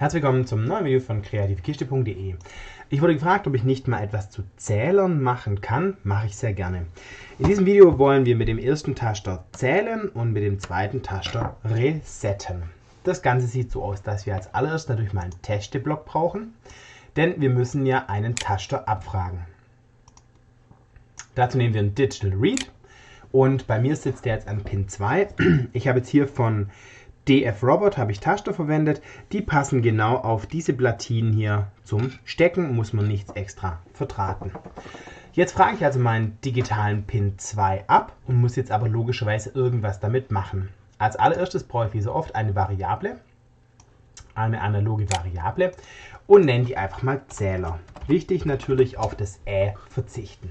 Herzlich willkommen zum neuen Video von kreativekiste.de. Ich wurde gefragt, ob ich nicht mal etwas zu Zählern machen kann. Mache ich sehr gerne. In diesem Video wollen wir mit dem ersten Taster zählen und mit dem zweiten Taster resetten. Das Ganze sieht so aus, dass wir als allererstes natürlich mal einen Testeblock brauchen, denn wir müssen ja einen Taster abfragen. Dazu nehmen wir einen Digital Read und bei mir sitzt der jetzt an Pin 2. Ich habe jetzt hier von DF Robot habe ich Taster verwendet. Die passen genau auf diese Platinen hier zum Stecken, muss man nichts extra verdrahten. Jetzt frage ich also meinen digitalen Pin 2 ab und muss jetzt aber logischerweise irgendwas damit machen. Als allererstes brauche ich wie so oft eine Variable, eine analoge Variable und nenne die einfach mal Zähler. Wichtig natürlich auf das Ä verzichten.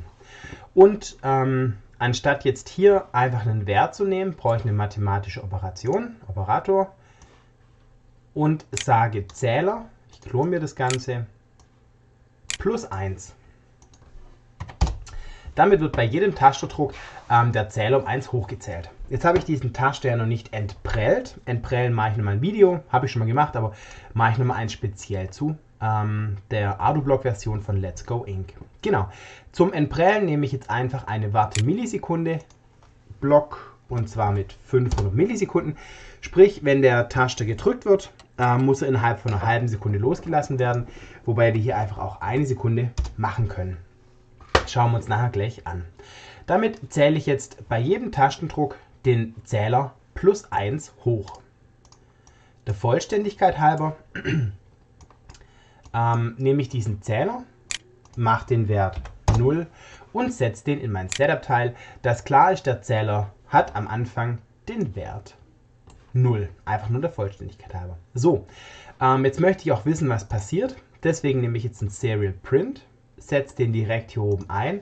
Und ähm, anstatt jetzt hier einfach einen Wert zu nehmen, brauche ich eine mathematische Operation, Operator, und sage Zähler, ich klone mir das Ganze, plus 1. Damit wird bei jedem Tasterdruck ähm, der Zähler um 1 hochgezählt. Jetzt habe ich diesen Taster ja noch nicht entprellt. Entprellen mache ich nochmal ein Video, habe ich schon mal gemacht, aber mache ich nochmal eins speziell zu ähm, der Arduino-Version von Let's Go Inc. Genau. Zum Entprellen nehme ich jetzt einfach eine Warte Millisekunde Block und zwar mit 500 Millisekunden. Sprich, wenn der Taster gedrückt wird, äh, muss er innerhalb von einer halben Sekunde losgelassen werden, wobei wir hier einfach auch eine Sekunde machen können. Schauen wir uns nachher gleich an. Damit zähle ich jetzt bei jedem Tastendruck den Zähler plus 1 hoch. Der Vollständigkeit halber ähm, nehme ich diesen Zähler, mache den Wert 0 und setze den in mein Setup-Teil. Das klar ist, der Zähler hat am Anfang den Wert 0. Einfach nur der Vollständigkeit halber. So, ähm, jetzt möchte ich auch wissen, was passiert. Deswegen nehme ich jetzt einen Serial Print, setze den direkt hier oben ein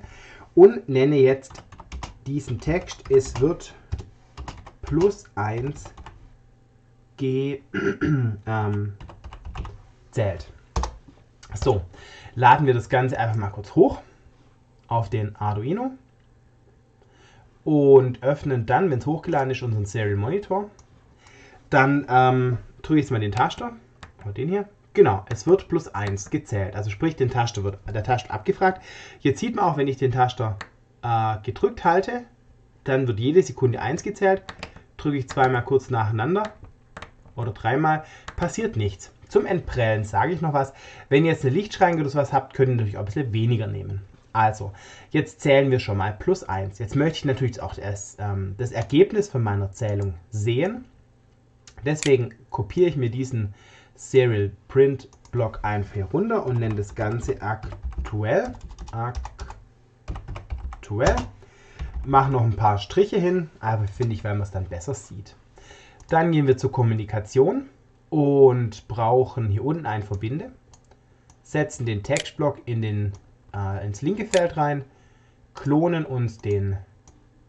und nenne jetzt diesen Text, es wird plus 1 gezählt. ähm, so, laden wir das Ganze einfach mal kurz hoch auf den Arduino und öffnen dann, wenn es hochgeladen ist, unseren Serial Monitor. Dann ähm, drücke ich jetzt mal den Taster, den hier. Genau, es wird plus 1 gezählt. Also sprich, den Taster wird, der Taster abgefragt. Jetzt sieht man auch, wenn ich den Taster äh, gedrückt halte, dann wird jede Sekunde 1 gezählt. Drücke ich zweimal kurz nacheinander oder dreimal, passiert nichts. Zum Entprellen sage ich noch was. Wenn ihr jetzt eine Lichtschranke oder sowas habt, könnt ihr natürlich auch ein bisschen weniger nehmen. Also, jetzt zählen wir schon mal plus 1. Jetzt möchte ich natürlich auch das, ähm, das Ergebnis von meiner Zählung sehen. Deswegen kopiere ich mir diesen Serial Print Block einfach hier runter und nenne das Ganze aktuell. Aktuell. Mache noch ein paar Striche hin, aber finde ich, weil man es dann besser sieht. Dann gehen wir zur Kommunikation und brauchen hier unten ein Verbinde, setzen den Textblock in den, äh, ins linke Feld rein, klonen uns den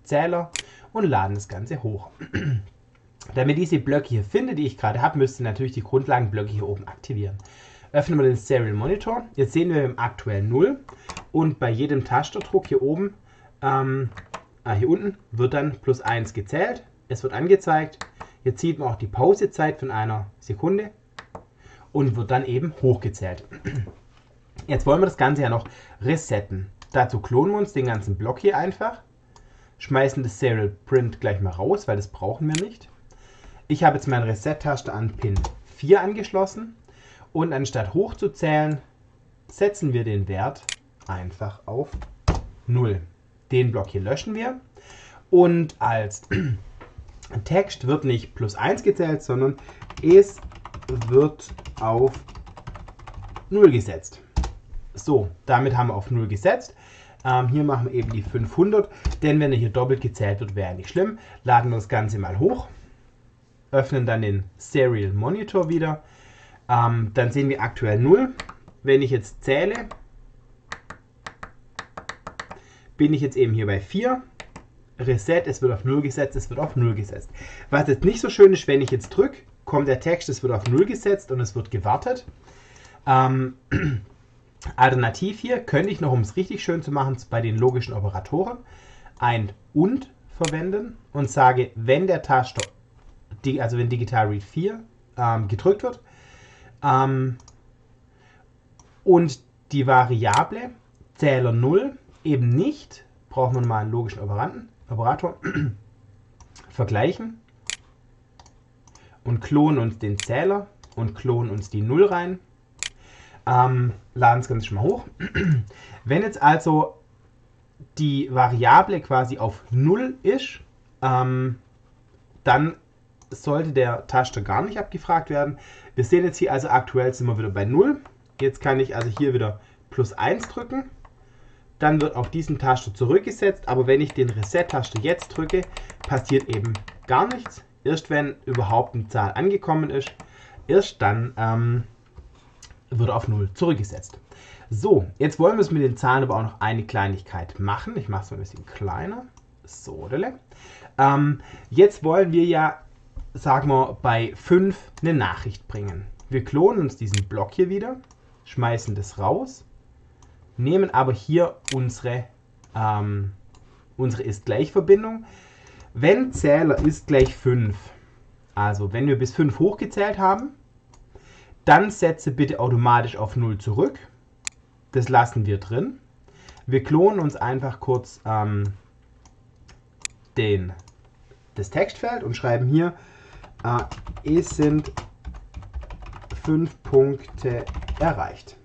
Zähler und laden das Ganze hoch. Damit diese Blöcke hier finde, die ich gerade habe, müsste natürlich die Grundlagenblöcke hier oben aktivieren. Öffnen wir den Serial Monitor. Jetzt sehen wir im aktuellen 0 und bei jedem Tasterdruck hier oben, ähm, äh, hier unten, wird dann plus 1 gezählt. Es wird angezeigt, Jetzt sieht man auch die Pausezeit von einer Sekunde und wird dann eben hochgezählt. Jetzt wollen wir das Ganze ja noch resetten. Dazu klonen wir uns den ganzen Block hier einfach, schmeißen das Serial Print gleich mal raus, weil das brauchen wir nicht. Ich habe jetzt meine Reset-Taste an Pin 4 angeschlossen und anstatt hochzuzählen, setzen wir den Wert einfach auf 0. Den Block hier löschen wir und als Text wird nicht plus 1 gezählt, sondern es wird auf 0 gesetzt. So, damit haben wir auf 0 gesetzt. Ähm, hier machen wir eben die 500, denn wenn er hier doppelt gezählt wird, wäre nicht schlimm. Laden wir das Ganze mal hoch, öffnen dann den Serial Monitor wieder. Ähm, dann sehen wir aktuell 0. Wenn ich jetzt zähle, bin ich jetzt eben hier bei 4. Reset, es wird auf 0 gesetzt, es wird auf 0 gesetzt. Was jetzt nicht so schön ist, wenn ich jetzt drücke, kommt der Text, es wird auf 0 gesetzt und es wird gewartet. Ähm, alternativ hier könnte ich noch, um es richtig schön zu machen, bei den logischen Operatoren ein und verwenden und sage, wenn der Taster, also wenn Digital Read 4 ähm, gedrückt wird, Ähm, und die Variable Zähler 0 eben nicht, brauchen wir mal einen logischen Operanten, Operator, vergleichen und klonen uns den Zähler und klonen uns die 0 rein. Ähm, laden das Ganze schon mal hoch. Wenn jetzt also die Variable quasi auf 0 ist, ähm, dann sollte der Taster gar nicht abgefragt werden. Wir sehen jetzt hier also aktuell sind wir wieder bei 0. Jetzt kann ich also hier wieder plus 1 drücken. Dann wird auf diesen Taster zurückgesetzt, aber wenn ich den Reset-Taster jetzt drücke, passiert eben gar nichts. Erst wenn überhaupt eine Zahl angekommen ist, erst dann ähm, wird auf 0 zurückgesetzt. So, jetzt wollen wir es mit den Zahlen aber auch noch eine Kleinigkeit machen. Ich mache es mal ein bisschen kleiner. So, ähm, jetzt wollen wir ja, sagen wir, bei 5 eine Nachricht bringen. Wir klonen uns diesen Block hier wieder, schmeißen das raus, nehmen aber hier unsere, ähm, unsere Ist-Gleich-Verbindung. Wenn Zähler ist gleich 5, also wenn wir bis 5 hochgezählt haben, dann setze bitte automatisch auf 0 zurück. Das lassen wir drin. Wir klonen uns einfach kurz ähm, den, das Textfeld und schreiben hier, äh, es sind 5 Punkte erreicht.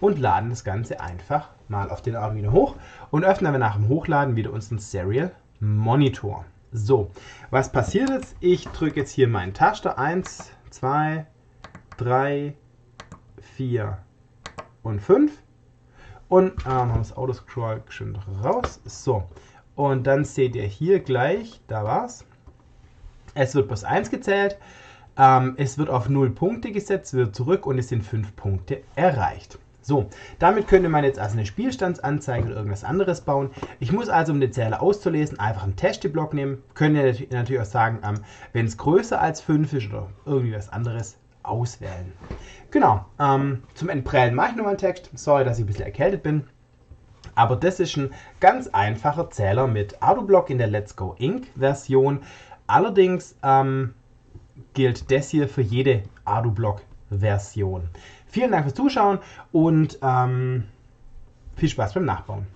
Und laden das Ganze einfach mal auf den Arduino hoch und öffnen wir nach dem Hochladen wieder unseren Serial Monitor. So, was passiert jetzt? Ich drücke jetzt hier meinen Taster 1, 2, 3, 4 und 5. Und ähm, haben das Autoscroll schön raus. So, und dann seht ihr hier gleich, da war's. Es wird plus 1 gezählt. Ähm, es wird auf 0 Punkte gesetzt, wird zurück und es sind 5 Punkte erreicht. So, damit könnte man jetzt also eine Spielstandsanzeige oder irgendwas anderes bauen. Ich muss also, um den Zähler auszulesen, einfach einen Testblock nehmen. Können ihr natürlich auch sagen, ähm, wenn es größer als 5 ist oder irgendwie was anderes, auswählen. Genau, ähm, zum Entprellen mache ich nochmal einen Text. Sorry, dass ich ein bisschen erkältet bin. Aber das ist ein ganz einfacher Zähler mit ArduBlock in der Let's Go Inc. Version. Allerdings ähm, gilt das hier für jede ArduBlock Version. Vielen Dank fürs Zuschauen und ähm, viel Spaß beim Nachbauen.